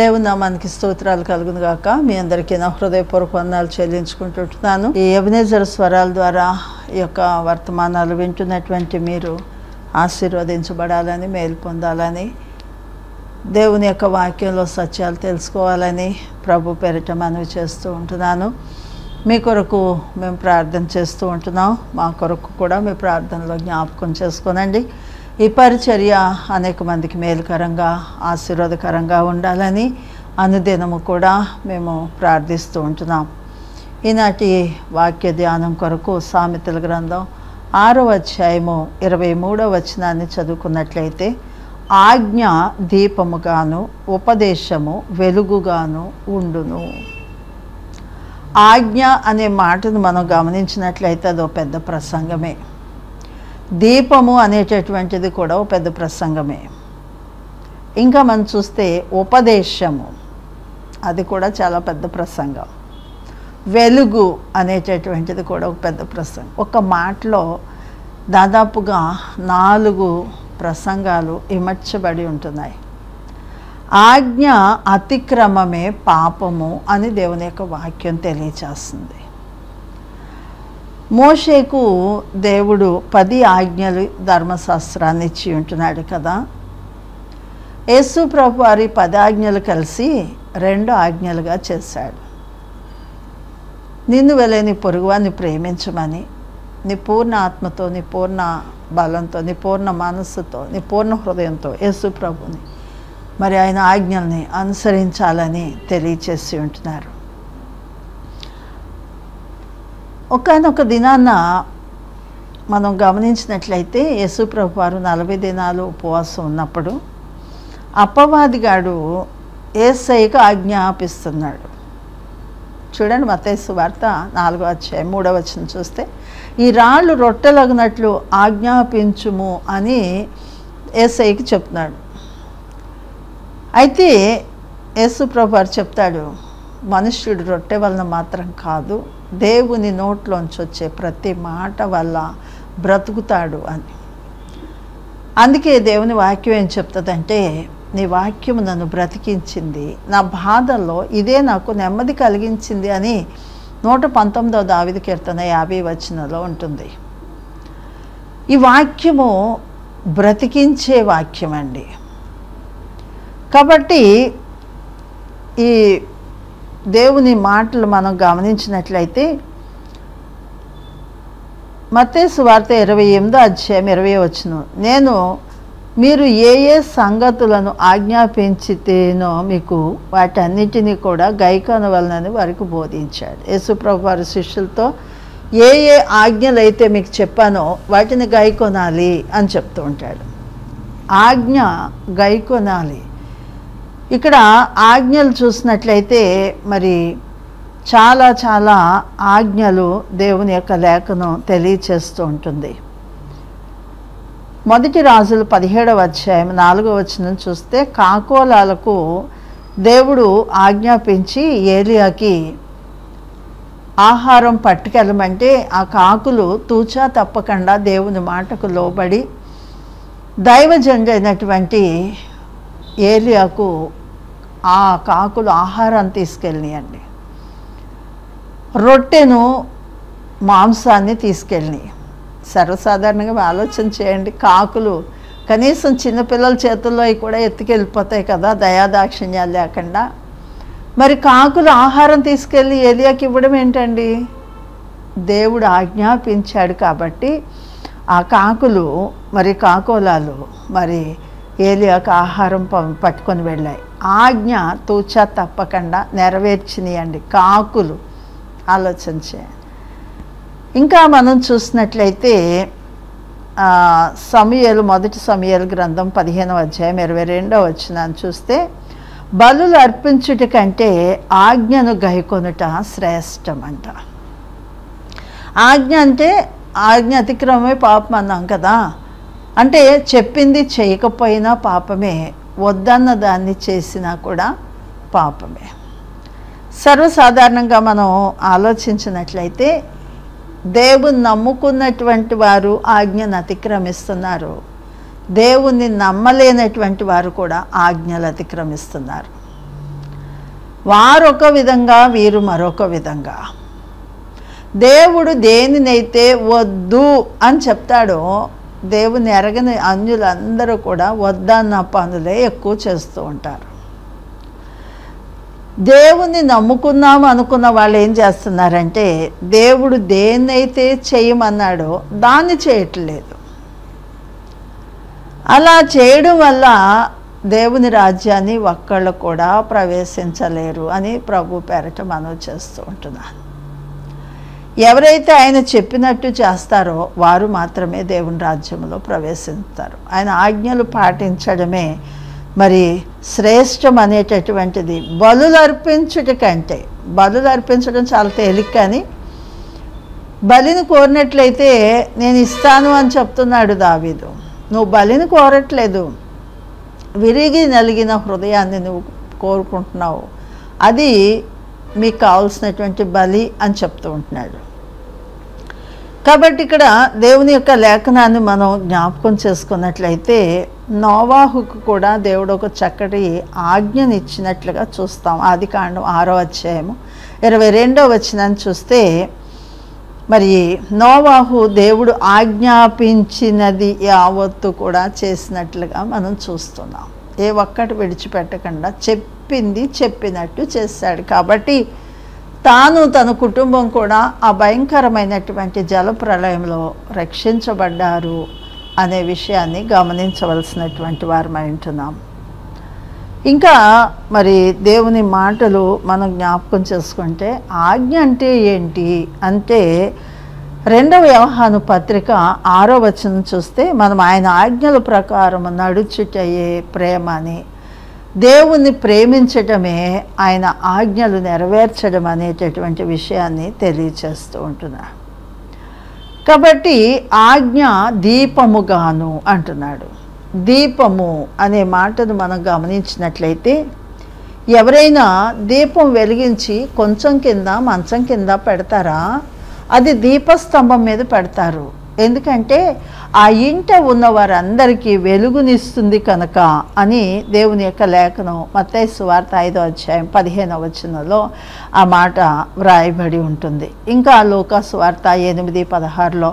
దేవుని నామానికి స్తోత్రాలు కలుగును గాక. మీ అందరికీ నా హృదయపూర్వక వందాలు చెల్లించుకుంటుంటున్నాను. ఈ ఎబినేజర్ స్వరాల ద్వారా ఈ యొక్క వర్తమానాలు వింటున్నటువంటి మీరు ఆశీర్వదించబడాలని మేలు పొందాలని దేవుని యొక్క వాక్యంలో సత్యాలు తెలుసుకోవాలని ప్రభు పేరిట మనవి చేస్తూ ఉంటున్నాను. మీ కొరకు మేము ప్రార్థన చేస్తూ ఉంటున్నాం. మా కొరకు కూడా మీ ప్రార్థనలో జ్ఞాపకం చేసుకోనండి. ఈ పరిచర్య అనేక మందికి మేలుకరంగా ఆశీర్వాదకరంగా ఉండాలని అనుదినము కూడా మేము ప్రార్థిస్తూ ఉంటున్నాం. ఈనాటి వాక్య ధ్యానం కొరకు సామెతల గ్రంథం ఆరో అధ్యాయము ఇరవై మూడో వచనాన్ని చదువుకున్నట్లయితే ఆజ్ఞ దీపముగాను ఉపదేశము వెలుగుగాను ఉండును. ఆజ్ఞ అనే మాటను మనం గమనించినట్లయితే అదో పెద్ద ప్రసంగమే. దీపము అనేటటువంటిది కూడా ఒక పెద్ద ప్రసంగమే. ఇంకా మనం చూస్తే ఉపదేశము అది కూడా చాలా పెద్ద ప్రసంగం. వెలుగు అనేటటువంటిది కూడా ఒక పెద్ద ప్రసంగం. ఒక మాటలో దాదాపుగా నాలుగు ప్రసంగాలు ఇమర్చబడి ఉంటున్నాయి. ఆజ్ఞ అతిక్రమమే పాపము అని దేవుని యొక్క వాక్యం తెలియచేస్తుంది. మోషేకు దేవుడు పది ఆజ్ఞలు ధర్మశాస్త్రాన్ని ఇచ్చి ఉంటున్నాడు కదా. యేసు ప్రభు వారి పది ఆజ్ఞలు కలిసి రెండు ఆజ్ఞలుగా చేశాడు. నిన్ను వెళ్ళని పొరుగువాన్ని ప్రేమించమని నీ పూర్ణ ఆత్మతో నీ పూర్ణ బలంతో నీ పూర్ణ మనస్సుతో నీ పూర్ణ హృదయంతో యేసు ప్రభుని మరి ఆయన ఆజ్ఞల్ని అనుసరించాలని తెలియచేసి ఉంటున్నారు. ఒకనొక దినాన మనం గమనించినట్లయితే యేసుప్రభు వారు నలభై దినాలు ఉపవాసం ఉన్నప్పుడు అప్పవాదిగాడు ఏసైకి ఆజ్ఞాపిస్తున్నాడు. చూడండి మతేసు వార్త నాలుగో అధ్యాయం మూడో వచ్చిన చూస్తే ఈ రాళ్ళు రొట్టెలగినట్లు ఆజ్ఞాపించుము అని ఏసైకి చెప్తున్నాడు. అయితే యేసుప్రభు వారు చెప్తాడు మనుష్యుడు రొట్టె వలన మాత్రం కాదు దేవుని నోట్లోంచి వచ్చే ప్రతి మాట వల్ల బ్రతుకుతాడు అని. అందుకే దేవుని వాక్యం ఏం చెప్తుందంటే నీ వాక్యం నన్ను బ్రతికించింది. నా బాధల్లో ఇదే నాకు నెమ్మది కలిగించింది అని నూట పంతొమ్మిదవ దావిది కీర్తన యాభై వచనంలో ఉంటుంది. ఈ వాక్యము బ్రతికించే వాక్యం అండి కాబట్టి ఈ దేవుని మాటలు మనం గమనించినట్లయితే మత్తేసు వార్త ఇరవై ఎనిమిదో అధ్యాయం ఇరవై వచ్చును నేను మీరు ఏ ఏ సంగతులను ఆజ్ఞాపించితేనో మీకు వాటన్నిటినీ కూడా గైకొనవలనని వారికి బోధించాడు. యేసుప్రభు వారి శిష్యులతో ఏ ఏ ఆజ్ఞలు అయితే మీకు చెప్పానో వాటిని గైకొనాలి అని చెప్తూ ఉంటాడు. ఆజ్ఞ గైకొనాలి. ఇక్కడ ఆజ్ఞలు చూసినట్లయితే మరి చాలా చాలా ఆజ్ఞలు దేవుని యొక్క లేఖను తెలియచేస్తూ ఉంటుంది. మొదటి రాజులు పదిహేడవ అధ్యాయం నాలుగవ వచనం చూస్తే కాకోలాలకు దేవుడు ఆజ్ఞాపించి ఏలియాకి ఆహారం పట్టుకెళ్ళమంటే ఆ కాకులు తూచా తప్పకుండా దేవుని మాటకు లోబడి దైవజండైనటువంటి ఏలియాకు ఆ కాకులు ఆహారం తీసుకెళ్ళినాయండి. రొట్టెను మాంసాన్ని తీసుకెళ్ళినాయి సర్వసాధారణంగా ఆలోచన చేయండి. కాకులు కనీసం చిన్నపిల్లల చేతుల్లో అవి కూడా ఎత్తుకెళ్ళిపోతాయి కదా దయాదాక్షిణ్యాలు లేకుండా. మరి కాకులు ఆహారం తీసుకెళ్ళి ఏలియాకి ఇవ్వడం ఏంటండి? దేవుడు ఆజ్ఞాపించాడు కాబట్టి ఆ కాకులు మరి కాకోలాలు మరి ఏలియాకు ఆహారం పట్టుకొని వెళ్ళాయి. ఆజ్ఞ తూచా తప్పకుండా నెరవేర్చినాయండి. కాకులు ఆలోచన చేయండి. ఇంకా మనం చూసినట్లయితే సమయలు మొదటి సమయలు గ్రంథం పదిహేనవ అధ్యాయం ఇరవై రెండవ వచ్చినాన్ని చూస్తే బలులు అర్పించుట కంటే ఆజ్ఞను గైకొనుట శ్రేష్టం అంట ఆజ్ఞ అంటే ఆజ్ఞ అతిక్రమమే పాపం అన్నాం కదా. అంటే చెప్పింది చేయకపోయినా పాపమే వద్దన్న దాన్ని చేసినా కూడా పాపమే. సర్వసాధారణంగా మనం ఆలోచించినట్లయితే దేవుని నమ్ముకున్నటువంటి వారు ఆజ్ఞను అతిక్రమిస్తున్నారు. దేవుణ్ణి నమ్మలేనటువంటి వారు కూడా ఆజ్ఞలు అతిక్రమిస్తున్నారు. వారొక విధంగా వీరు మరొక విధంగా. దేవుడు దేనినైతే వద్దు అని చెప్తాడో దేవుని ఎరగని అన్యులందరూ కూడా వద్దన్న పనులే ఎక్కువ చేస్తూ ఉంటారు. దేవుని నమ్ముకున్నాము అనుకున్న వాళ్ళు ఏం చేస్తున్నారంటే దేవుడు దేన్నైతే చేయమన్నాడో దాన్ని చేయట్లేదు. అలా చేయడం వల్ల దేవుని రాజ్యాన్ని ఒక్కళ్ళు కూడా ప్రవేశించలేరు అని ప్రభు పేరట మనం చేస్తూ ఉంటున్నాను. ఎవరైతే ఆయన చెప్పినట్టు చేస్తారో వారు మాత్రమే దేవుని రాజ్యంలో ప్రవేశిస్తారు. ఆయన ఆజ్ఞలు పాటించడమే మరి శ్రేష్టం అనేటటువంటిది. బలులు అర్పించుట కంటే బలులు అర్పించడం చాలా తేలిక కానీ బలిని కోరినట్లయితే నేను ఇస్తాను అని చెప్తున్నాడు దావీదు. నువ్వు బలిని కోరట్లేదు. విరిగి నలిగిన హృదయాన్ని నువ్వు కోరుకుంటున్నావు. అది మీకు కావాల్సినటువంటి బలి అని చెప్తూ ఉంటున్నాడు. కాబట్టి ఇక్కడ దేవుని యొక్క లేఖనాన్ని మనం జ్ఞాపకం చేసుకున్నట్లయితే నోవాహుకు కూడా దేవుడు ఒక చక్కటి ఆజ్ఞనిచ్చినట్లుగా చూస్తాం. ఆది కాండం ఆరో అధ్యాయము ఇరవై రెండో వచ్చినని చూస్తే మరి నోవాహు దేవుడు ఆజ్ఞాపించినది యావత్తు కూడా చేసినట్లుగా మనం చూస్తున్నాం. ఏ ఒక్కటి విడిచిపెట్టకుండా చెప్పింది చెప్పినట్టు చేశాడు. కాబట్టి తాను తన కుటుంబం కూడా ఆ భయంకరమైనటువంటి జల ప్రళయంలో రక్షించబడ్డారు అనే విషయాన్ని గమనించవలసినటువంటి వారమై ఉంటున్నాం. ఇంకా మరి దేవుని మాటలు మనం జ్ఞాపకం చేసుకుంటే ఆజ్ఞ అంటే ఏంటి అంటే రెండవ వ్యవహాను పత్రిక ఆరో వచనం చూస్తే మనం ఆయన ఆజ్ఞల ప్రకారం నడుచుటయే ప్రేమ అని. దేవుణ్ణి ప్రేమించటమే ఆయన ఆజ్ఞలు నెరవేర్చడం అనేటటువంటి విషయాన్ని తెలియచేస్తూ ఉంటున్నాడు కాబట్టి ఆజ్ఞ దీపముగాను అంటున్నాడు. దీపము అనే మాటను మనం గమనించినట్లయితే ఎవరైనా దీపం వెలిగించి కొంచెం కింద మంచం కింద పెడతారా? అది దీపస్తంభం మీద పెడతారు. ఎందుకంటే ఆ ఇంట ఉన్న వారందరికీ వెలుగునిస్తుంది కనుక అని దేవుని యొక్క లేఖనం మత్తైసు సువార్త ఐదో అధ్యాయం పదిహేనవ వచనంలో ఆ మాట వ్రాయబడి ఉంటుంది. ఇంకా లోకాసు సువార్త ఎనిమిది పదహారులో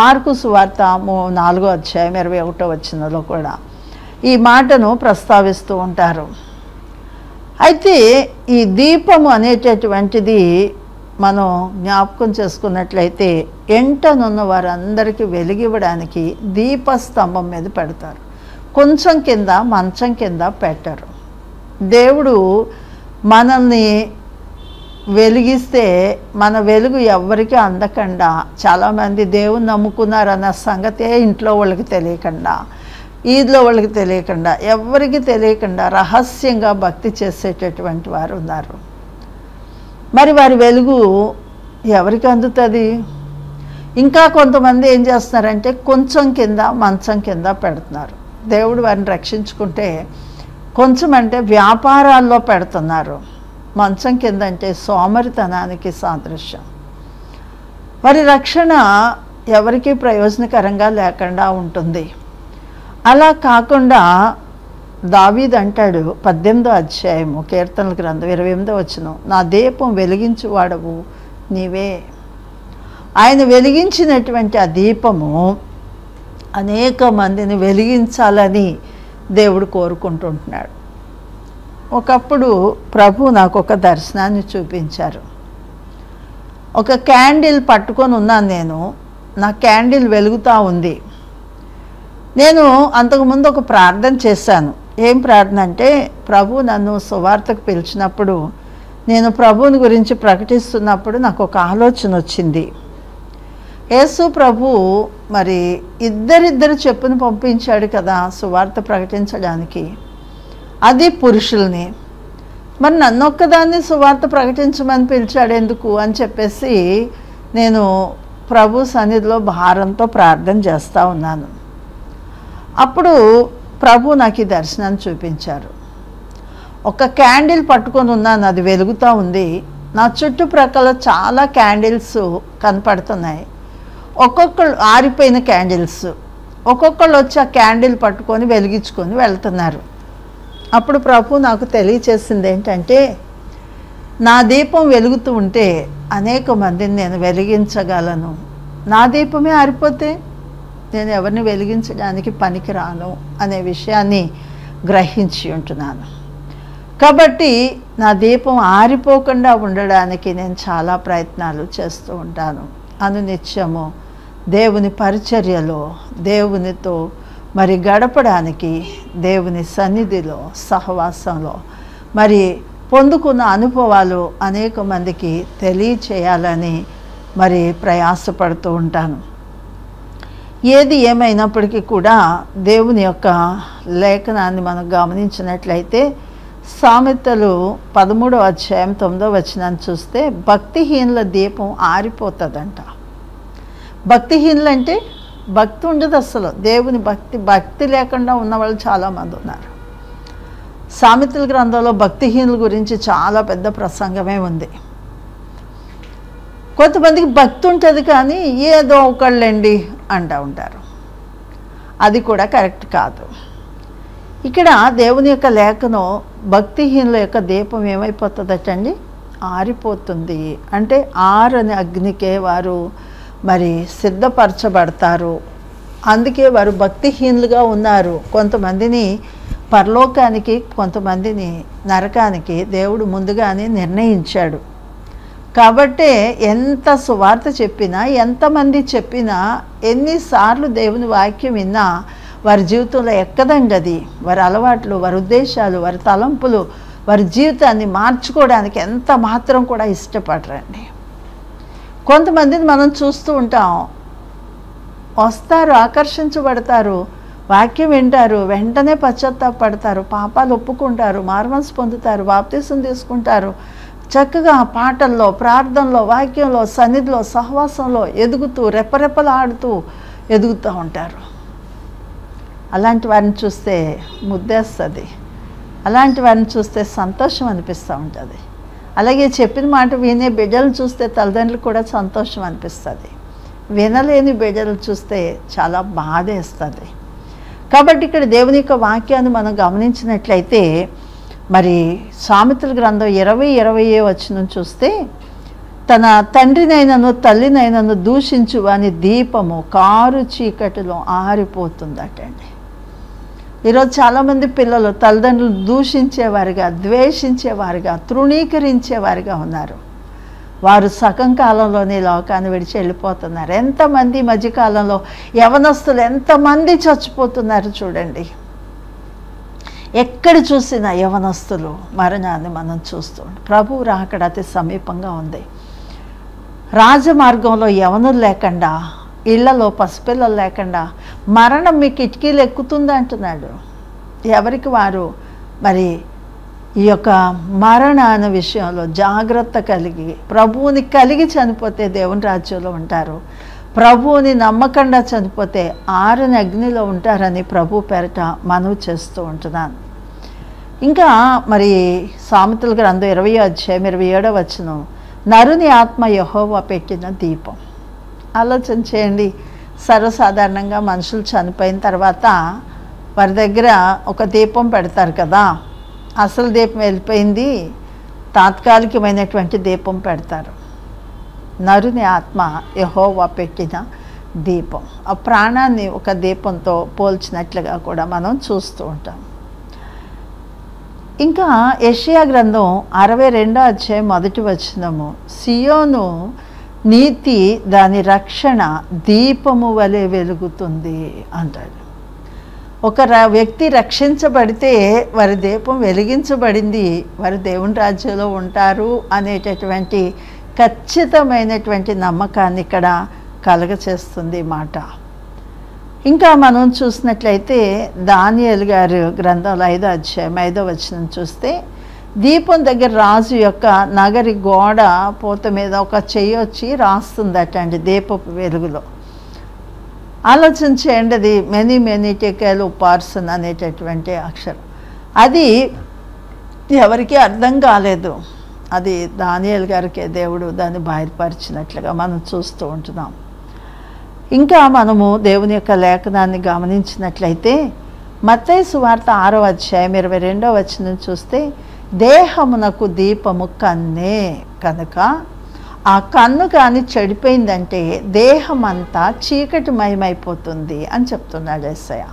మార్కు సువార్త మూ నాలుగో అధ్యాయం ఇరవై ఒకటో వచనంలో కూడా ఈ మాటను ప్రస్తావిస్తూ ఉంటారు. అయితే ఈ దీపము అనేటటువంటిది మనం జ్ఞాపకం చేసుకున్నట్లయితే ఎంటనున్న వారందరికీ వెలిగివ్వడానికి దీపస్తంభం మీద పెడతారు. కొంచెం కింద మంచం కింద పెట్టరు. దేవుడు మనల్ని వెలిగిస్తే మన వెలుగు ఎవ్వరికీ అందకుండా. చాలామంది దేవుని నమ్ముకున్నారన్న సంగతే ఇంట్లో వాళ్ళకి తెలియకుండా. ఈద్లో వాళ్ళకి తెలియకుండా. ఎవరికి తెలియకుండా. రహస్యంగా భక్తి చేసేటటువంటి వారు ఉన్నారు. మరి వారి వెలుగు ఎవరికి అందుతుంది? ఇంకా కొంతమంది ఏం చేస్తున్నారంటే కొంచెం కింద మంచం కింద పెడుతున్నారు. దేవుడు వారిని రక్షించుకుంటే కొంచెం అంటే వ్యాపారాల్లో పెడుతున్నారు. మంచం కింద అంటే సోమరితనానికి సాదృశ్యం. వారి రక్షణ ఎవరికి ప్రయోజనకరంగా లేకుండా ఉంటుంది. అలా కాకుండా దావీద్ అంటాడు పద్దెనిమిదో అధ్యాయము కీర్తనల గ్రంథం ఇరవై ఎనిమిదో వచ్చిన నా దీపం వెలిగించువాడవు నీవే. ఆయన వెలిగించినటువంటి ఆ దీపము అనేక మందిని వెలిగించాలని దేవుడు కోరుకుంటుంటున్నాడు. ఒకప్పుడు ప్రభు నాకు ఒక దర్శనాన్ని చూపించారు. ఒక క్యాండిల్ పట్టుకొని ఉన్నాను నేను నా క్యాండిల్ వెలుగుతూ ఉంది. నేను అంతకుముందు ఒక ప్రార్థన చేశాను. ఏం ప్రార్థన అంటే ప్రభు నన్ను సువార్తకు పిలిచినప్పుడు నేను ప్రభువుని గురించి ప్రకటిస్తున్నప్పుడు నాకు ఒక ఆలోచన వచ్చింది. యేసు ప్రభు మరి ఇద్దరిద్దరు చెప్పును పంపించాడు కదా సువార్త ప్రకటించడానికి. అది పురుషుల్ని. మరి నన్ను ఒక్కదాన్ని సువార్త ప్రకటించమని పిలిచాడు ఎందుకు? అని చెప్పేసి నేను ప్రభు సన్నిధిలో భారంతో ప్రార్థన చేస్తూ ఉన్నాను. అప్పుడు ప్రభు నాకు ఈ దర్శనాన్ని చూపించారు. ఒక క్యాండిల్ పట్టుకొని ఉన్నాను అది వెలుగుతూ ఉంది. నా చుట్టుప్రక్కల చాలా క్యాండిల్స్ కనపడుతున్నాయి. ఒక్కొక్కళ్ళు ఆరిపోయిన క్యాండిల్స్ ఒక్కొక్కళ్ళు వచ్చి ఆ క్యాండిల్ పట్టుకొని వెలిగించుకొని వెళ్తున్నారు. అప్పుడు ప్రభు నాకు తెలియచేసింది ఏంటంటే నా దీపం వెలుగుతూ ఉంటే అనేక మందిని నేను వెలిగించగలను. నా దీపమే ఆరిపోతే నేను ఎవరిని వెలిగించడానికి పనికిరాను అనే విషయాన్ని గ్రహించి ఉంటున్నాను. కాబట్టి నా దీపం ఆరిపోకుండా ఉండడానికి నేను చాలా ప్రయత్నాలు చేస్తూ ఉంటాను. అనునిత్యము దేవుని పరిచర్యలో దేవునితో మరి గడపడానికి దేవుని సన్నిధిలో సహవాసంలో మరి పొందుకున్న అనుభవాలు అనేక మందికి తెలియచేయాలని మరి ప్రయాసపడుతూ ఉంటాను. ఏది ఏమైనప్పటికీ కూడా దేవుని యొక్క లేఖనాన్ని మనం గమనించినట్లయితే సామెతలు పదమూడో అధ్యాయం తొమ్మిదో వచనాన్ని చూస్తే భక్తిహీనుల దీపం ఆరిపోతుందంట. భక్తిహీనులు అంటే భక్తి ఉండదు అసలు. దేవుని భక్తి భక్తి లేకుండా ఉన్న వాళ్ళు చాలామంది ఉన్నారు. సామెతల గ్రంథంలో భక్తిహీనుల గురించి చాలా పెద్ద ప్రసంగమే ఉంది. కొంతమందికి భక్తి ఉంటుంది కానీ ఏదో ఒకళ్ళండి అంటూ ఉంటారు. అది కూడా కరెక్ట్ కాదు. ఇక్కడ దేవుని యొక్క లేఖను భక్తిహీనుల యొక్క దీపం ఏమైపోతుందటండి? ఆరిపోతుంది. అంటే ఆరని అగ్నికే వారు మరి సిద్ధపరచబడతారు. అందుకే వారు భక్తిహీనులుగా ఉన్నారు. కొంతమందిని పరలోకానికి కొంతమందిని నరకానికి దేవుడు ముందుగానే నిర్ణయించాడు. కాబట్టి ఎంత సువార్త చెప్పినా ఎంతమంది చెప్పినా ఎన్నిసార్లు దేవుని వాక్యం విన్నా వారి జీవితంలో ఎక్కదండి అది వారి అలవాట్లు వారి ఉద్దేశాలు వారి తలంపులు వారి జీవితాన్ని మార్చుకోవడానికి ఎంత మాత్రం కూడా ఇష్టపడరండి. కొంతమందిని మనం చూస్తూ ఉంటాం. వస్తారు ఆకర్షించబడతారు వాక్యం వింటారు వెంటనే పశ్చాత్తాపడతారు పాపాలు ఒప్పుకుంటారు మార్మన్స్ పొందుతారు బాప్తీసం తీసుకుంటారు చక్కగా పాటల్లో ప్రార్థనలో వాక్యంలో సన్నిధిలో సహవాసంలో ఎదుగుతూ రెప్పరెప్పలాడుతూ ఎదుగుతూ ఉంటారు. అలాంటి వారిని చూస్తే ముద్దేస్తుంది. అలాంటి వారిని చూస్తే సంతోషం అనిపిస్తూ ఉంటుంది. అలాగే చెప్పిన మాట వినే బిడ్డలు చూస్తే తల్లిదండ్రులు కూడా సంతోషం అనిపిస్తుంది. వినలేని బిడ్డలు చూస్తే చాలా బాధేస్తుంది. కాబట్టి ఇక్కడ దేవుని యొక్క వాక్యాన్ని మనం గమనించినట్లయితే మరి సామెతల గ్రంథం ఇరవై ఇరవై వచ్చిన చూస్తే తన తండ్రినైనను తల్లినైనను దూషించు అని దీపము కారు చీకటిలో ఆరిపోతుందటండి ఈరోజు చాలామంది పిల్లలు తల్లిదండ్రులు దూషించేవారుగా ద్వేషించేవారుగా తృణీకరించేవారుగా ఉన్నారు. వారు సగం కాలంలోనే లోకాన్ని విడిచి వెళ్ళిపోతున్నారు. ఎంతమంది మధ్యకాలంలో యవనస్తులు ఎంతమంది చచ్చిపోతున్నారు చూడండి. ఎక్కడ చూసినా యవనస్తులు మరణాన్ని మనం చూస్తూ ప్రభు రాకడ అతి సమీపంగా ఉంది. రాజమార్గంలో యవనులు లేకుండా ఇళ్ళలో పసిపిల్లలు లేకుండా మరణం మీ కిటికీలు ఎక్కుతుంది అంటున్నాడు. ఎవరికి వారు? మరి ఈ యొక్క మరణ అనే విషయంలో జాగ్రత్త కలిగి ప్రభువుని కలిగి చనిపోతే దేవుని రాజ్యంలో ఉంటారు. ప్రభువుని నమ్మకుండా చనిపోతే ఆరని అగ్నిలో ఉంటారని ప్రభు పేరట మనవి చేస్తూ ఉంటున్నాను. ఇంకా మరి సామెతల గ్రంథం ఇరవై అధ్యాయం ఇరవై ఏడవ వచ్చిన నరుని ఆత్మ యహోవా పెట్టిన దీపం. ఆలోచన చేయండి. సర్వసాధారణంగా మనుషులు చనిపోయిన తర్వాత వారి దగ్గర ఒక దీపం పెడతారు కదా. అసలు దీపం వెళ్ళిపోయింది. తాత్కాలికమైనటువంటి దీపం పెడతారు. నరుని ఆత్మ యహోవా పెట్టిన దీపం. ఆ ప్రాణాన్ని ఒక దీపంతో పోల్చినట్లుగా కూడా మనం చూస్తూ ఉంటాం. ఇంకా ఏషియా గ్రంథం అరవై రెండో అధ్యాయం మొదటి వచనము. సియోను నీతి దాని రక్షణ దీపము వలె వెలుగుతుంది అంటాడు. ఒక ర- వ్యక్తి రక్షించబడితే వారి దీపం వెలిగించబడింది వారి దేవుని రాజ్యంలో ఉంటారు అనేటటువంటి ఖచ్చితమైనటువంటి నమ్మకాన్ని ఇక్కడ కలగచేస్తుంది మాట. ఇంకా మనం చూసినట్లయితే దానియల్ గారు గ్రంథంలో ఐదో అధ్యాయం ఐదో వచనం చూస్తే దీపం దగ్గర రాజు యొక్క నగరి గోడ పూత మీద ఒక చెయ్యి వచ్చి రాస్తుందట అండి దీపపు వెలుగులో. ఆలోచన చేయండి అది మెనీ మెనీ టెకేలు పార్సన్ అనేటటువంటి అక్షరం. అది ఎవరికీ అర్థం కాలేదు. అది దానియల్ గారికే దేవుడు దాన్ని బయలుపరిచినట్లుగా మనం చూస్తూ ఉంటున్నాం. ఇంకా మనము దేవుని యొక్క లేఖనాన్ని గమనించినట్లయితే మత్తయి సువార్త ఆరో అధ్యాయం ఇరవై రెండో వచనం చూస్తే దేహమునకు దీపము కన్నే కనుక ఆ కన్ను కానీ చెడిపోయిందంటే దేహం అంతా చీకటిమయమైపోతుంది అని చెప్తున్నాడు ఎస్సయ్య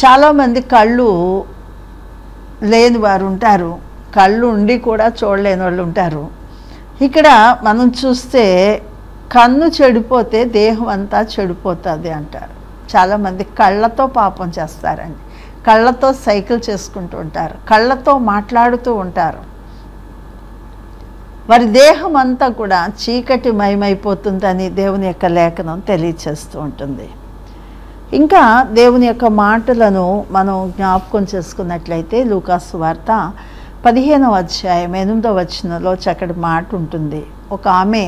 చాలామంది కళ్ళు లేని వారు ఉంటారు. కళ్ళు ఉండి కూడా చూడలేని వాళ్ళు ఉంటారు. ఇక్కడ మనం చూస్తే కన్ను చెడిపోతే దేహం అంతా చెడిపోతుంది అంటారు. చాలామంది కళ్ళతో పాపం చేస్తారండి. కళ్ళతో సైకిల్ చేసుకుంటూ ఉంటారు. కళ్ళతో మాట్లాడుతూ ఉంటారు. వారి దేహం అంతా కూడా చీకటి మయమైపోతుందని దేవుని యొక్క లేఖనం తెలియచేస్తూ ఉంటుంది. ఇంకా దేవుని యొక్క మాటలను మనం జ్ఞాపకం చేసుకున్నట్లయితే లూకాసు వార్త పదిహేనవ అధ్యాయం ఎనిమిదవ వచనంలో చక్కటి మాట ఉంటుంది. ఒక ఆమె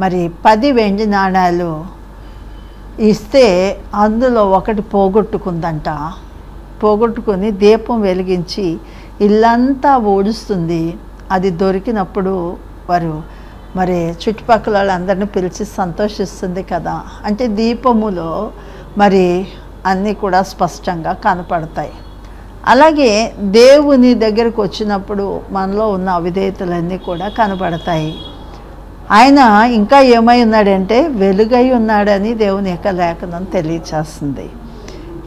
మరి పది వెండి నాణాలు ఇస్తే అందులో ఒకటి పోగొట్టుకుందంట. పోగొట్టుకొని దీపం వెలిగించి ఇల్లంతా ఓడుస్తుంది అది దొరికినప్పుడు వారు మరి చుట్టుపక్కల వాళ్ళందరినీ పిలిచి సంతోషిస్తుంది కదా. అంటే దీపములో మరి అన్నీ కూడా స్పష్టంగా కనపడతాయి. అలాగే దేవుని దగ్గరకు వచ్చినప్పుడు మనలో ఉన్న అవిధేయతలన్నీ కూడా కనపడతాయి ఆయన ఇంకా ఏమై ఉన్నాడంటే వెలుగై ఉన్నాడని దేవుని యొక్క లేఖనం తెలియచేస్తుంది.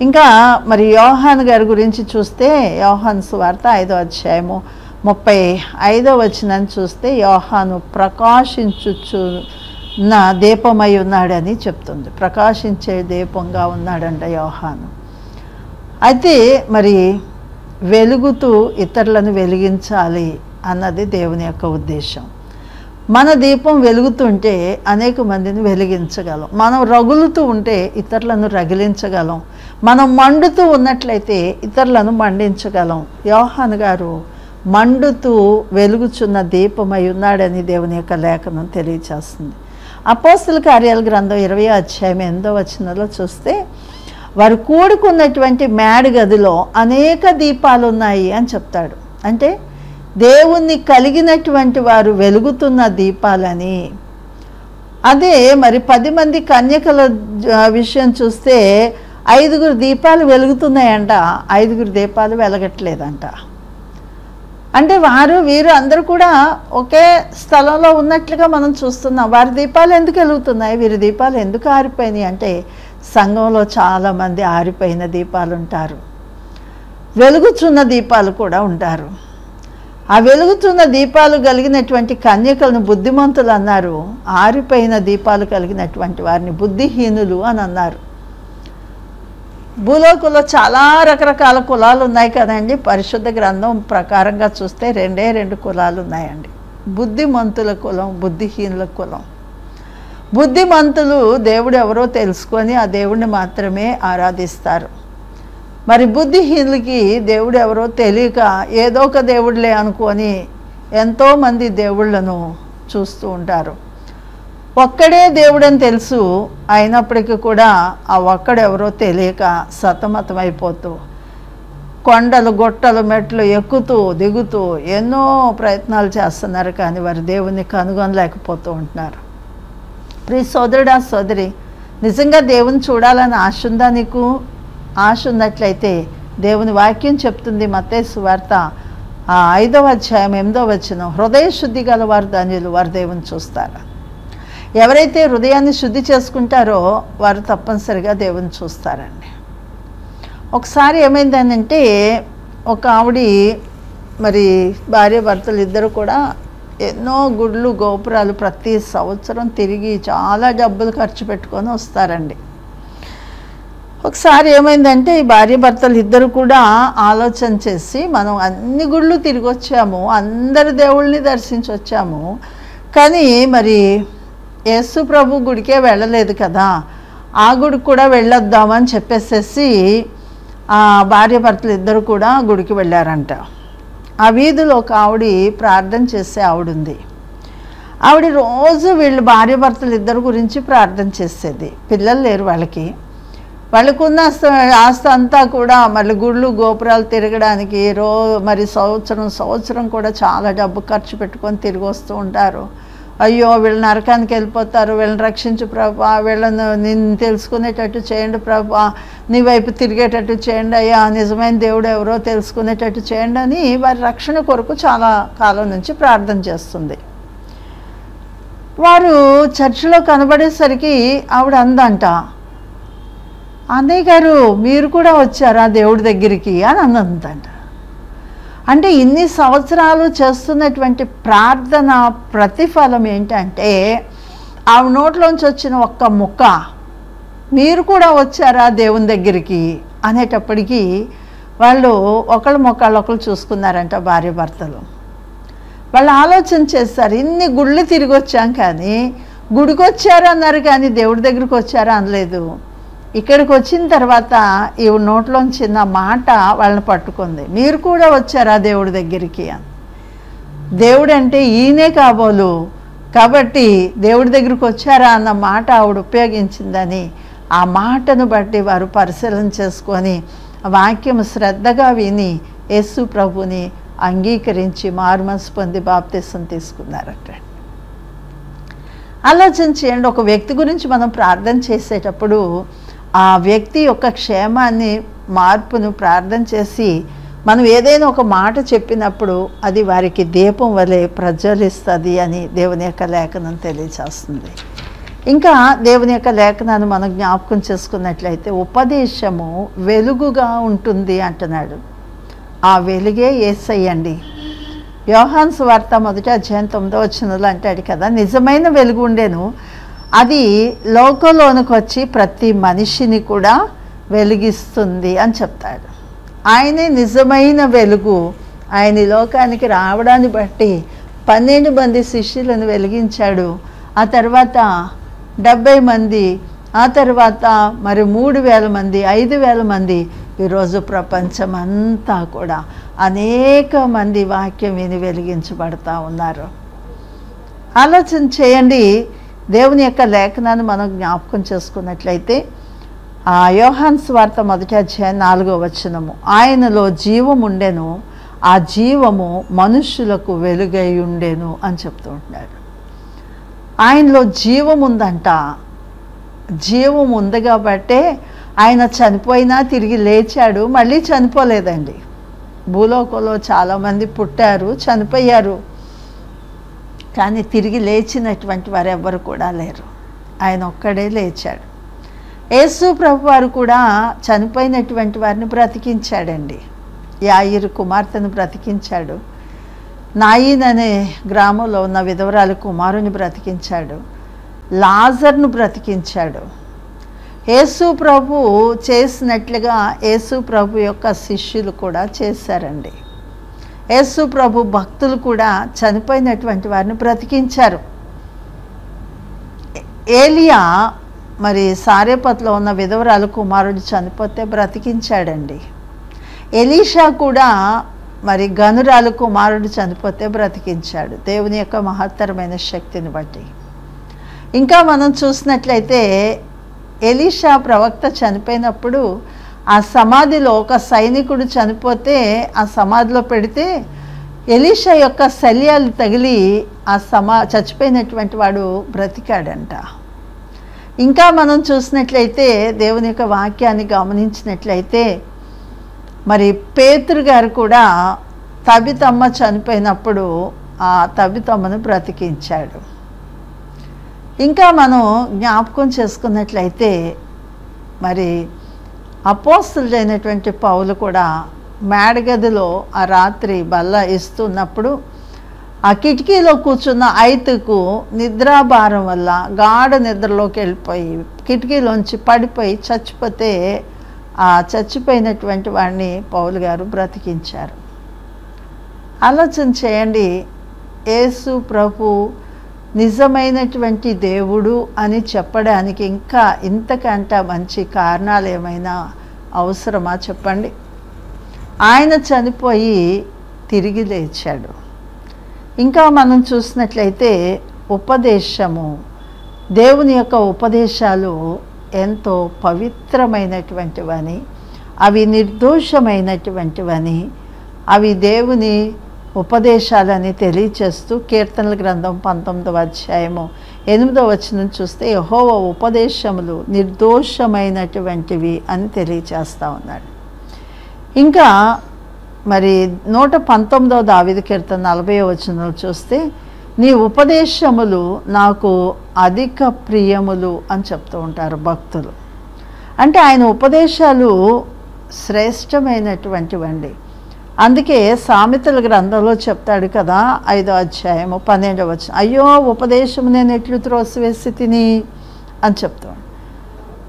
ఇంకా మరి యోహాన్ గారి గురించి చూస్తే యోహాన్ సువార్త ఐదో అధ్యాయము ముప్పై ఐదో వచ్చినని చూస్తే యోహాను ప్రకాశించుచు నా దీపమై ఉన్నాడని చెప్తుంది. ప్రకాశించే దీపంగా ఉన్నాడంట యోహాను. అయితే మరి వెలుగుతూ ఇతరులను వెలిగించాలి అన్నది దేవుని యొక్క ఉద్దేశం. మన దీపం వెలుగుతుంటే అనేక మందిని వెలిగించగలం. మనం రగులుతూ ఉంటే ఇతరులను రగిలించగలం. మనం మండుతూ ఉన్నట్లయితే ఇతరులను మండించగలం. యోహాన్ గారు మండుతూ వెలుగుచున్న దీపమై ఉన్నాడని దేవుని యొక్క లేఖనం తెలియచేస్తుంది. అపోస్తుల కార్యాల గ్రంథం ఇరవై అధ్యాయం ఎనిమిదో వచనంలో చూస్తే వారు కూడుకున్నటువంటి మేడ గదిలో అనేక దీపాలు ఉన్నాయి అని చెప్తాడు. అంటే దేవుణ్ణి కలిగినటువంటి వారు వెలుగుతున్న దీపాలని. అదే మరి పది మంది కన్యకల విషయం చూస్తే ఐదుగురు దీపాలు వెలుగుతున్నాయంట ఐదుగురు దీపాలు వెలగట్లేదంట. అంటే వారు వీరు అందరూ కూడా ఒకే స్థలంలో ఉన్నట్లుగా మనం చూస్తున్నాం. వారి దీపాలు ఎందుకు వెలుగుతున్నాయి? వీరి దీపాలు ఎందుకు ఆరిపోయినాయి? అంటే సంఘంలో చాలామంది ఆరిపోయిన దీపాలు ఉంటారు వెలుగుచున్న దీపాలు కూడా ఉంటారు. ఆ వెలుగుతున్న దీపాలు కలిగినటువంటి కన్యకలను బుద్ధిమంతులు అన్నారు. ఆరిపోయిన దీపాలు కలిగినటువంటి వారిని బుద్ధిహీనులు అని అన్నారు. భూలోకంలో చాలా రకరకాల కులాలు ఉన్నాయి కదండి. పరిశుద్ధ గ్రంథం ప్రకారంగా చూస్తే రెండే రెండు కులాలు ఉన్నాయండి బుద్ధిమంతుల కులం బుద్ధిహీనుల కులం. బుద్ధిమంతులు దేవుడు ఎవరో తెలుసుకొని ఆ దేవుడిని మాత్రమే ఆరాధిస్తారు. మరి బుద్ధిహీనులకి దేవుడు ఎవరో తెలియక ఏదో ఒక దేవుడులే అనుకొని ఎంతోమంది దేవుళ్ళను చూస్తూ ఉంటారు. ఒక్కడే దేవుడని తెలుసు అయినప్పటికీ కూడా ఆ ఒక్కడెవరో తెలియక సతమతమైపోతూ కొండలు గొట్టలు మెట్లు ఎక్కుతూ దిగుతూ ఎన్నో ప్రయత్నాలు చేస్తున్నారు కానీ వారు దేవుణ్ణి కనుగొనలేకపోతూ ఉంటున్నారు. ప్రియ సోదరుడా సోదరి నిజంగా దేవుని చూడాలని ఆశ ఉందా నీకు? ఆశ ఉన్నట్లయితే దేవుని వాక్యం చెప్తుంది మతేసు వార్త ఆ ఐదవ అధ్యాయం ఎనిమిదవ వచ్చిన హృదయ శుద్ధి గల వారు ధన్యులు వారు దేవుని చూస్తారు? ఎవరైతే హృదయాన్ని శుద్ధి చేసుకుంటారో వారు తప్పనిసరిగా దేవుని చూస్తారండి. ఒకసారి ఏమైందనంటే ఒక ఆవిడ మరి భార్య భర్తలు ఇద్దరు కూడా ఎన్నో గుళ్ళు గోపురాలు ప్రతి సంవత్సరం తిరిగి చాలా డబ్బులు ఖర్చు పెట్టుకొని వస్తారండి. ఒకసారి ఏమైందంటే ఈ భార్య భర్తలు ఇద్దరు కూడా ఆలోచన చేసి మనం అన్ని గుళ్ళు తిరిగి వచ్చాము అందరి దేవుళ్ళని దర్శించి వచ్చాము. కానీ మరి యేసు ప్రభు గుడికే వెళ్ళలేదు కదా ఆ గుడికి కూడా వెళ్ళొద్దామని చెప్పేసేసి ఆ భార్య భర్తలు ఇద్దరు కూడా గుడికి వెళ్ళారంట. ఆ వీధిలో ఒక ఆవిడ ప్రార్థన చేసే ఆవిడ ఉంది ఆవిడ రోజు వీళ్ళు భార్య భర్తలు ఇద్దరు గురించి ప్రార్థన చేసేది. పిల్లలు లేరు వాళ్ళకి. వాళ్ళకున్న ఆస్త- ఆస్తి అంతా కూడా మళ్ళీ గుళ్ళు గోపురాలు తిరగడానికి రో మరి సంవత్సరం సంవత్సరం కూడా చాలా డబ్బు ఖర్చు పెట్టుకొని తిరిగి వస్తూ ఉంటారు. అయ్యో వీళ్ళు నరకానికి వెళ్ళిపోతారు వీళ్ళని రక్షించు ప్రభా వీళ్ళను నిన్ను తెలుసుకునేటట్టు చేయండి ప్రభా నీ వైపు తిరిగేటట్టు చేయండి అయ్యా నిజమైన దేవుడు ఎవరో తెలుసుకునేటట్టు చేయండి అని వారి రక్షణ కొరకు చాలా కాలం నుంచి ప్రార్థన చేస్తుంది. వారు చర్చిలో కనబడేసరికి ఆవిడ అందంట అన్నయ్య గారు మీరు కూడా వచ్చారా దేవుడి దగ్గరికి? అని అందంట అంటే ఇన్ని సంవత్సరాలు చేస్తున్నటువంటి ప్రార్థన ప్రతిఫలం ఏంటంటే ఆ నోట్లోంచి వచ్చిన ఒక్క ముక్క మీరు కూడా వచ్చారా దేవుని దగ్గరికి? అనేటప్పటికీ వాళ్ళు ఒకళ్ళు మొక్కళ్ళు ఒకళ్ళు చూసుకున్నారంట భార్య భర్తలు. వాళ్ళు ఆలోచన చేస్తారు ఇన్ని గుళ్ళు తిరిగి వచ్చాం కానీ గుడికి వచ్చారు అన్నారు కానీ దేవుడి దగ్గరికి వచ్చారా అనలేదు. ఇక్కడికి వచ్చిన తర్వాత ఈ నోట్లోంచి చిన్న మాట వాళ్ళని పట్టుకుంది. మీరు కూడా వచ్చారా దేవుడి దగ్గరికి అని. దేవుడు అంటే ఈయనే కాబోలు. కాబట్టి దేవుడి దగ్గరికి వచ్చారా అన్న మాట ఆవిడ ఉపయోగించిందని ఆ మాటను బట్టి వారు పరిశీలన చేసుకొని వాక్యం శ్రద్ధగా విని యేసు ప్రభుని అంగీకరించి మారుమనసు పొంది బాప్తీసం తీసుకున్నారట. ఆలోచన చేయండి. ఒక వ్యక్తి గురించి మనం ప్రార్థన చేసేటప్పుడు ఆ వ్యక్తి యొక్క క్షేమాన్ని మార్పును ప్రార్థన చేసి మనం ఏదైనా ఒక మాట చెప్పినప్పుడు అది వారికి దీపం వలె ప్రజ్వలిస్తుంది అని దేవుని యొక్క లేఖనం తెలియచేస్తుంది ఇంకా దేవుని యొక్క లేఖనాన్ని మనం జ్ఞాపకం చేసుకున్నట్లయితే ఉపదేశము వెలుగుగా ఉంటుంది అంటున్నాడు. ఆ వెలుగే ఏసయ్యండి యోహాన్ వార్త మొదట అధ్యాయం తొమ్మిదో వచ్చినలో అంటాడు కదా నిజమైన వెలుగు ఉండేను అది లోకంలోనికి వచ్చి ప్రతి మనిషిని కూడా వెలిగిస్తుంది అని చెప్తాడు. ఆయనే నిజమైన వెలుగు. ఆయన లోకానికి రావడాన్ని బట్టి పన్నెండు మంది శిష్యులను వెలిగించాడు. ఆ తర్వాత డెబ్బై మంది ఆ తర్వాత మరి మూడు వేల మంది ఐదు వేల మంది ఈరోజు ప్రపంచం అంతా కూడా అనేక మంది వాక్యం విని వెలిగించబడతా ఉన్నారు. ఆలోచన చేయండి దేవుని యొక్క లేఖనాన్ని మనం జ్ఞాపకం చేసుకున్నట్లయితే ఆ యోహాన్ స్వార్త మొదటి అధ్యాయం నాలుగో వచనము. ఆయనలో జీవం ఉండెను ఆ జీవము మనుష్యులకు వెలుగై ఉండెను అని చెప్తూ ఉంటారు ఆయనలో జీవం ఉందంట. జీవం ఉంది కాబట్టే ఆయన చనిపోయినా తిరిగి లేచాడు మళ్ళీ చనిపోలేదండి. భూలోకంలో చాలామంది పుట్టారు చనిపోయారు. కానీ తిరిగి లేచినటువంటి వారు ఎవ్వరు కూడా లేరు. ఆయన ఒక్కడే లేచాడు. యేసు ప్రభు వారు కూడా చనిపోయినటువంటి వారిని బ్రతికించాడండి. యాయిరు కుమార్తెను బ్రతికించాడు. నాయిన్ అనే గ్రామంలో ఉన్న విధవరాలు కుమారుని బ్రతికించాడు. లాజర్ను బ్రతికించాడు. యేసు ప్రభు చేసినట్లుగా యేసు ప్రభు యొక్క శిష్యులు కూడా చేశారండి. యేసు ప్రభు భక్తులు కూడా చనిపోయినటువంటి వారిని బ్రతికించారు. ఏలియా మరి సారేపత్లో ఉన్న విధవరాలు కుమారుడు చనిపోతే బ్రతికించాడండి. ఎలీషా కూడా మరి గనురాలు కుమారుడు చనిపోతే బ్రతికించాడు. దేవుని యొక్క మహత్తరమైన శక్తిని బట్టి. ఇంకా మనం చూసినట్లయితే ఎలీషా ప్రవక్త చనిపోయినప్పుడు ఆ సమాధిలో ఒక సైనికుడు చనిపోతే ఆ సమాధిలో పెడితే ఎలీషా యొక్క శల్యాలు తగిలి ఆ సమా చచ్చిపోయినటువంటి వాడు బ్రతికాడంట. ఇంకా మనం చూసినట్లయితే దేవుని యొక్క వాక్యాన్ని గమనించినట్లయితే మరి పేతురు గారు కూడా తబితమ్మ చనిపోయినప్పుడు ఆ తబితమ్మను బ్రతికించాడు. ఇంకా మనం జ్ఞాపకం చేసుకున్నట్లయితే మరి అపోస్తులైనటువంటి పౌలు కూడా మేడగదిలో ఆ రాత్రి బల్ల ఇస్తున్నప్పుడు ఆ కిటికీలో కూర్చున్న ఐతుకు నిద్రాభారం వల్ల గాఢ నిద్రలోకి వెళ్ళిపోయి కిటికీలోంచి పడిపోయి చచ్చిపోతే ఆ చచ్చిపోయినటువంటి వాడిని పౌలు గారు బ్రతికించారు. ఆలోచన చేయండి. యేసు ప్రభు నిజమైనటువంటి దేవుడు అని చెప్పడానికి ఇంకా ఇంతకంట మంచి కారణాలు ఏమైనా అవసరమా చెప్పండి? ఆయన చనిపోయి తిరిగి లేచాడు. ఇంకా మనం చూసినట్లయితే ఉపదేశము దేవుని యొక్క ఉపదేశాలు ఎంతో పవిత్రమైనటువంటివని అవి నిర్దోషమైనటువంటివని అవి దేవుని ఉపదేశాలని తెలియచేస్తూ కీర్తనల గ్రంథం పంతొమ్మిదవ అధ్యాయము ఎనిమిదవ వచనం చూస్తే యహోవ ఉపదేశములు నిర్దోషమైనటువంటివి అని తెలియచేస్తూ ఉన్నాడు. ఇంకా మరి నూట పంతొమ్మిదవ దావిది కీర్తన నలభై వచనంలో చూస్తే నీ ఉపదేశములు నాకు అధిక ప్రియములు అని చెప్తూ ఉంటారు భక్తులు. అంటే ఆయన ఉపదేశాలు శ్రేష్టమైనటువంటివండి. అందుకే సామెతల గ్రంథంలో చెప్తాడు కదా ఐదో అధ్యాయము పన్నెండవ వచ్చిన అయ్యో ఉపదేశం నేను ఎట్లు త్రోసివేసి తిని? అని చెప్తాడు.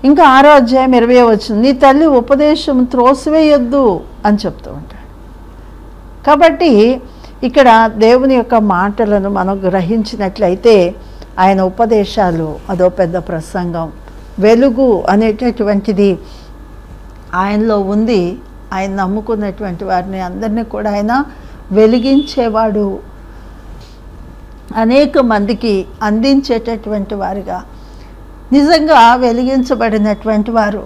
ఇంకా ఆరో అధ్యాయం ఇరవై వచ్చింది నీ తల్లి ఉపదేశం త్రోసివేయొద్దు అని చెప్తూ ఉంటాడు. కాబట్టి ఇక్కడ దేవుని యొక్క మాటలను మనం గ్రహించినట్లయితే ఆయన ఉపదేశాలు అదో పెద్ద ప్రసంగం. వెలుగు అనేటటువంటిది ఆయనలో ఉంది. ఆయన నమ్ముకున్నటువంటి వారిని అందరినీ కూడా ఆయన వెలిగించేవాడు. అనేక మందికి అందించేటటువంటి వారిగా. నిజంగా వెలిగించబడినటువంటి వారు.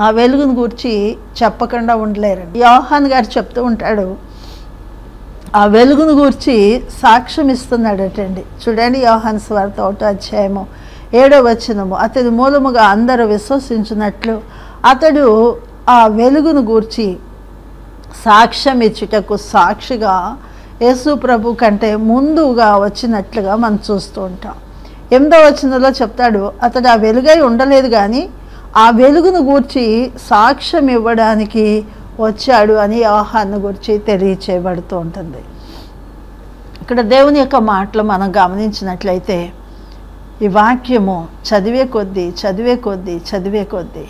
ఆ వెలుగును గురించి చెప్పకుండా ఉండలేరండి. యోహాన్ గారు చెప్తూ ఉంటాడు ఆ వెలుగును గూర్చి సాక్ష్యం ఇస్తున్నాడటండి. చూడండి యోహాన్ స్వార్త ఒకటో అధ్యాయము ఏడో వచనము. అతడి మూలముగా అందరూ విశ్వసించినట్లు అతడు ఆ వెలుగును గూర్చి సాక్ష్యం ఇచ్చుటకు సాక్షిగా యేసు ప్రభు కంటే ముందుగా వచ్చినట్లుగా మనం చూస్తూ ఉంటాం. ఎనిమిదో వచనంలో చెప్తాడు అతడు ఆ వెలుగై ఉండలేదు కానీ ఆ వెలుగును గూర్చి సాక్ష్యం ఇవ్వడానికి వచ్చాడు అని ఆహాన్ని గురించి తెలియచేయబడుతూ ఉంటుంది. ఇక్కడ దేవుని యొక్క మాటలు మనం గమనించినట్లయితే ఈ వాక్యము చదివే కొద్దీ చదివే కొద్దీ చదివే కొద్దీ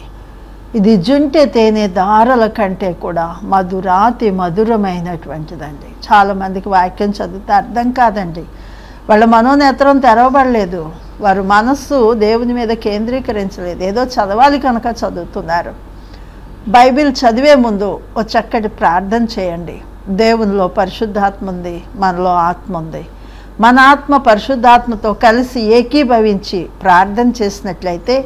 ఇది జుంటె తేనె దారల కంటే కూడా మధురాతి మధురమైనటువంటిదండి. చాలామందికి వాక్యం చదివితే అర్థం కాదండి. వాళ్ళ మనోనేత్రం తెరవబడలేదు. వారు మనస్సు దేవుని మీద కేంద్రీకరించలేదు. ఏదో చదవాలి కనుక చదువుతున్నారు. బైబిల్ చదివే ముందు ఓ చక్కటి ప్రార్థన చేయండి. దేవునిలో పరిశుద్ధాత్మ ఉంది మనలో ఆత్మ ఉంది. మన ఆత్మ పరిశుద్ధాత్మతో కలిసి ఏకీభవించి ప్రార్థన చేసినట్లయితే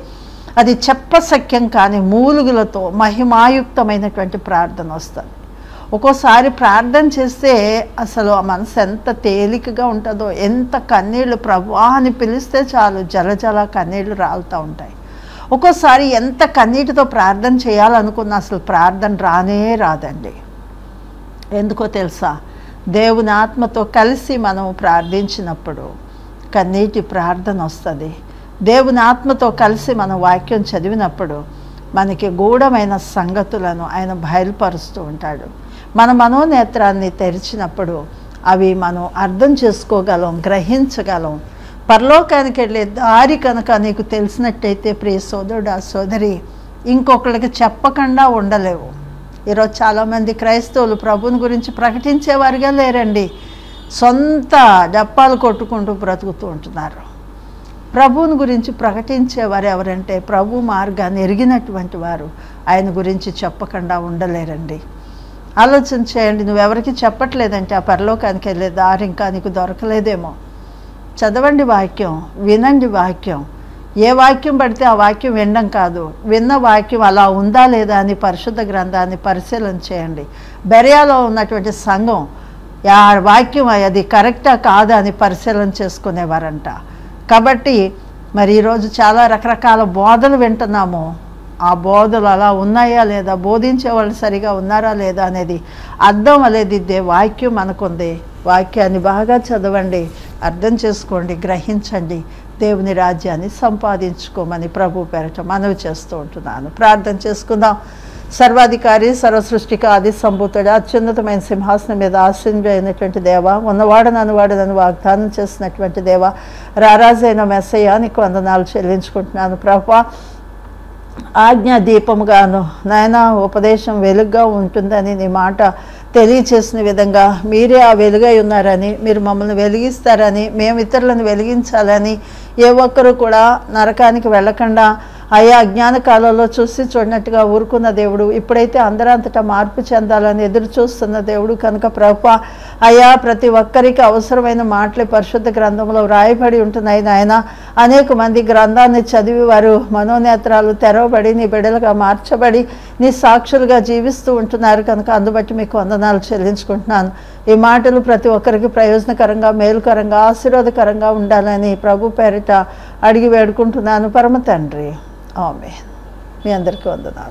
అది చెప్పసఖ్యం కాని మూలుగులతో మహిమాయుక్తమైనటువంటి ప్రార్థన వస్తుంది. ఒక్కోసారి ప్రార్థన చేస్తే అసలు ఆ మనసు ఎంత తేలికగా ఉంటుందో ఎంత కన్నీళ్ళు ప్రవాహాన్ని పిలిస్తే చాలు జల జల కన్నీళ్ళు రాలుతూ ఉంటాయి. ఒక్కోసారి ఎంత కన్నీటితో ప్రార్థన చేయాలనుకున్న అసలు ప్రార్థన రానే రాదండి. ఎందుకో తెలుసా? దేవుని ఆత్మతో కలిసి మనం ప్రార్థించినప్పుడు కన్నీటి ప్రార్థన వస్తుంది. దేవుని ఆత్మతో కలిసి మనం వాక్యం చదివినప్పుడు మనకి గూఢమైన సంగతులను ఆయన బయలుపరుస్తూ ఉంటాడు. మన మనోనేత్రాన్ని తెరిచినప్పుడు అవి మనం అర్థం చేసుకోగలం గ్రహించగలం. పరలోకానికి వెళ్ళే దారి కనుక నీకు తెలిసినట్టయితే ప్రియ సోదరుడు ఆ సోదరి ఇంకొకళ్ళకి చెప్పకుండా ఉండలేవు. ఈరోజు చాలామంది క్రైస్తవులు ప్రభుని గురించి ప్రకటించేవారుగా లేరండి. సొంత డప్పాలు కొట్టుకుంటూ బ్రతుకుతూ ఉంటున్నారు. ప్రభువుని గురించి ప్రకటించేవారు ఎవరంటే ప్రభు మార్గాన్ని ఎరిగినటువంటి వారు. ఆయన గురించి చెప్పకుండా ఉండలేరండి. ఆలోచన చేయండి నువ్వెవరికి చెప్పట్లేదంటే ఆ పరలోకానికి వెళ్ళే దారి ఇంకా నీకు దొరకలేదేమో. చదవండి వాక్యం వినండి వాక్యం. ఏ వాక్యం పడితే ఆ వాక్యం వినడం కాదు. విన్న వాక్యం అలా ఉందా లేదా అని పరిశుద్ధ గ్రంథాన్ని పరిశీలన చేయండి. బెరియాలో ఉన్నటువంటి సంఘం ఆ వాక్యం అది కరెక్టా కాదా? అని పరిశీలన చేసుకునేవారంట. కాబట్టి మరి ఈరోజు చాలా రకరకాల బోధలు వింటున్నాము. ఆ బోధలు అలా ఉన్నాయా లేదా? బోధించే వాళ్ళు సరిగా ఉన్నారా లేదా అనేది అర్థం అనేది వాక్యం మనకుంది వాక్యాన్ని బాగా చదవండి అర్థం చేసుకోండి గ్రహించండి. దేవుని రాజ్యాన్ని సంపాదించుకోమని ప్రభు పేరట మనవి చేస్తూ ఉంటున్నాను. ప్రార్థన చేసుకుందాం. సర్వాధికారి సర్వసృష్టికి ఆది సంభూతుడు అత్యున్నతమైన సింహాసనం మీద ఆశ్రయించినటువంటి దేవ ఉన్నవాడు అనువాడనని నన్ను వాగ్దానం చేసినటువంటి దేవ రారాజైన మెస్సయ్య నీకు వందనాలు చెల్లించుకుంటున్నాను. ప్రభా ఆజ్ఞా దీపముగాను నాయన ఉపదేశం వెలుగ్గా ఉంటుందని నీ మాట తెలియచేసిన విధంగా మీరే ఆ వెలుగై ఉన్నారని మీరు మమ్మల్ని వెలిగిస్తారని మేము ఇతరులను వెలిగించాలని ఏ ఒక్కరు కూడా నరకానికి వెళ్ళకుండా అయ్యా అజ్ఞాన కాలంలో చూసి చూడనట్టుగా ఊరుకున్న దేవుడు ఇప్పుడైతే అందరంతటా మార్పు చెందాలని ఎదురు చూస్తున్న దేవుడు కనుక ప్రభు అయ్యా ప్రతి ఒక్కరికి అవసరమైన మాటలు పరిశుద్ధ గ్రంథంలో వ్రాయబడి ఉంటున్నాయి నాయన. అనేక మంది గ్రంథాన్ని చదివి వారు మనోనేత్రాలు తెరవబడి నీ బిడలుగా మార్చబడి నీ సాక్షులుగా జీవిస్తూ ఉంటున్నారు కనుక అందుబట్టి మీకు వందనాలు చెల్లించుకుంటున్నాను. ఈ మాటలు ప్రతి ఒక్కరికి ప్రయోజనకరంగా మేలుకరంగా ఆశీర్వాదకరంగా ఉండాలని ప్రభు పేరిట అడిగి వేడుకుంటున్నాను. పరమ తండ్రి. ఆమె మీ అందరికీ వందనాలు